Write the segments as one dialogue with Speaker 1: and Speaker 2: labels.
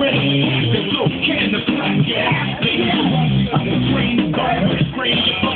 Speaker 1: red, the blue, can the black, yeah. I'm the green, the green, the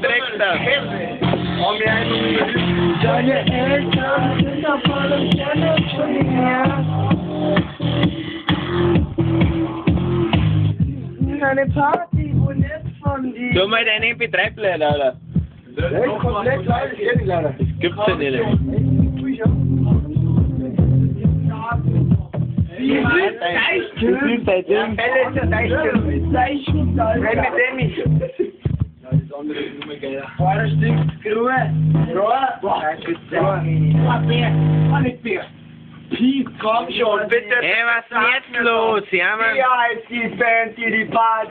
Speaker 2: Du Drecksack!
Speaker 3: Om jeg
Speaker 4: Deine Eltern sind auf Stelle von mir. Eine Party, wo nett von dir.
Speaker 2: Tu mal deinen MP3 Player, Alter.
Speaker 3: Der ist komplett leid, ich kenne ihn leider.
Speaker 2: Das gibt's ja nicht.
Speaker 3: Deichkill. Belletzer Deichkill.
Speaker 4: Zeichen,
Speaker 3: Renn mit stinkt. Ruhe. Ruhe. Boah, Komm schon, bitte.
Speaker 2: Ey, was ist jetzt los? Ja, Mann.
Speaker 3: Ja, ist die Band, die die Party